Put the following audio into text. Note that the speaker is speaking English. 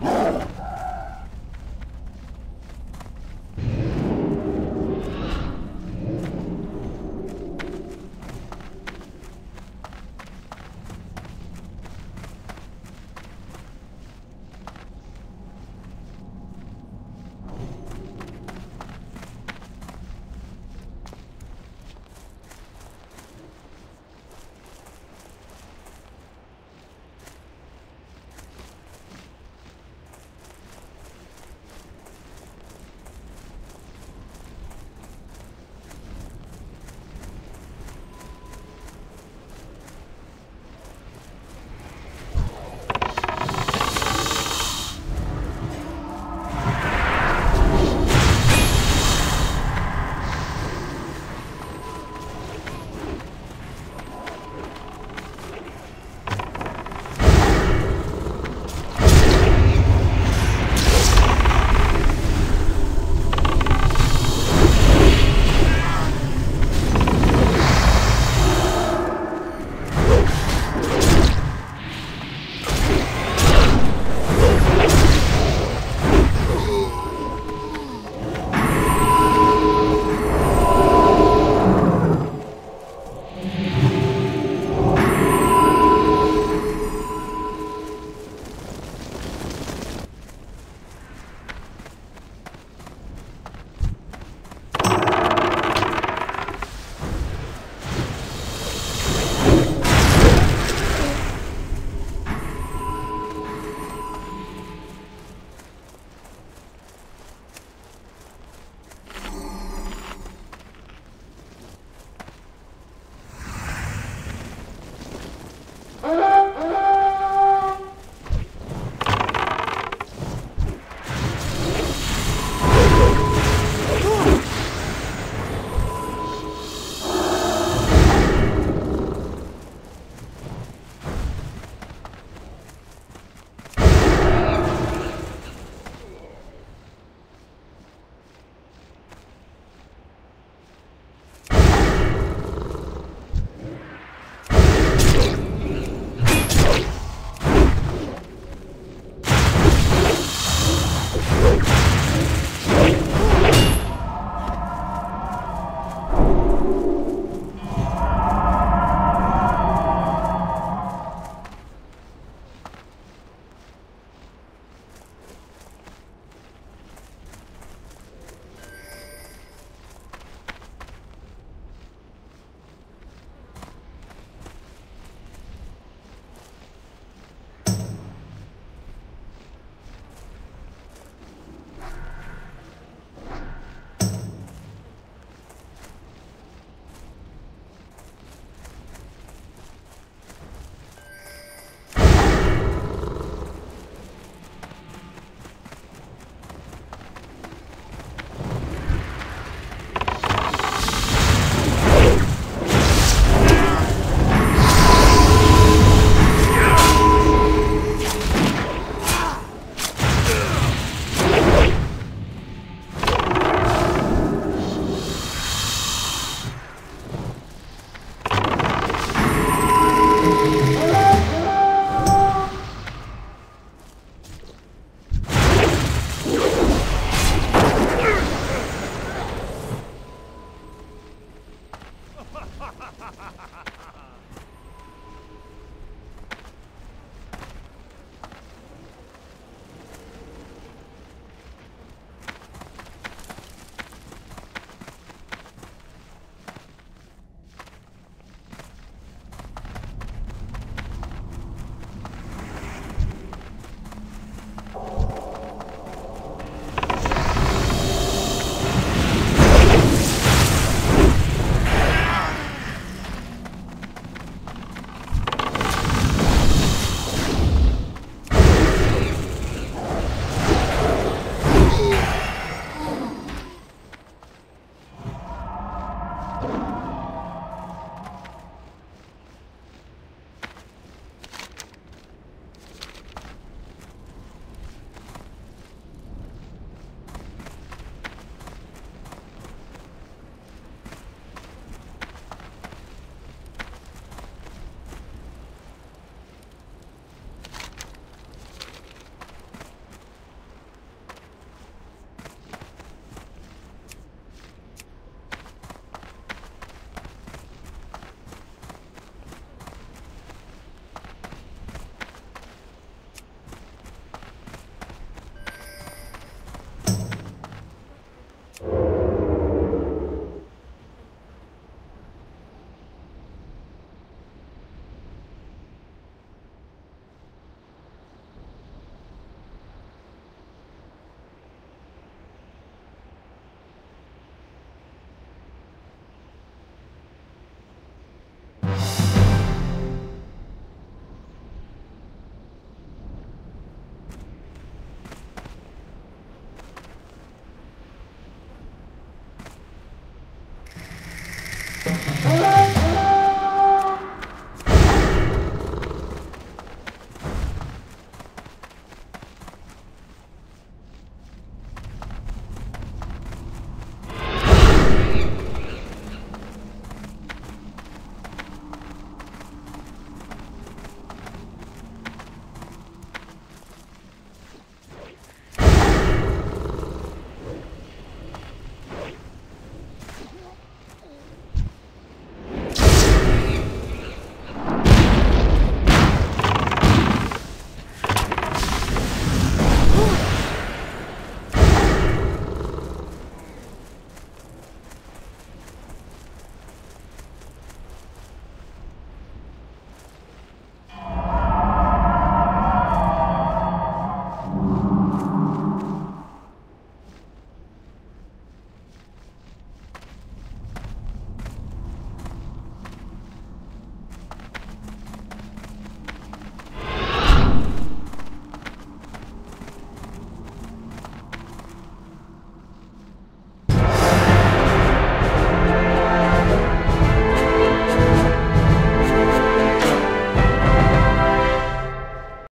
you